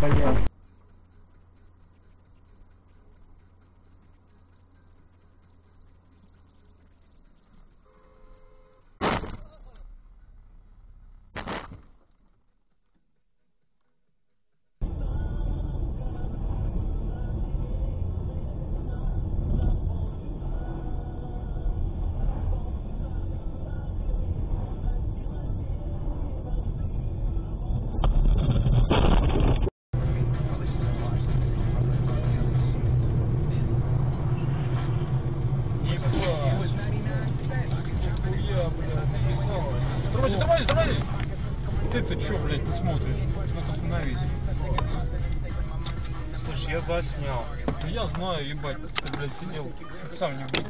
блядь. Тормози, тормози, тормози! Ты-то чё, блядь, не смотришь? Надо остановить. Слушай, я заснял. Ну я знаю, ебать, ты, блядь, сидел, сам не блядь.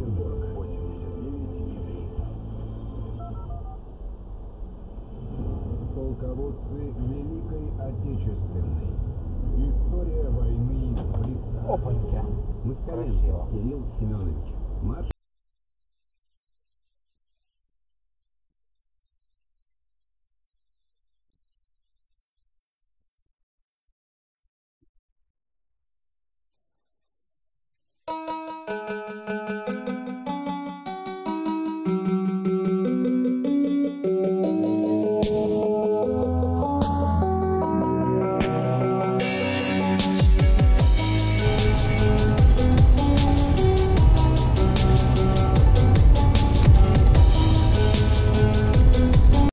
97,6. Санкт-Петербург 89,3. Полководцы Великой Отечественной. История войны близка. Опаньки. Москаленко Кирилл Семенович.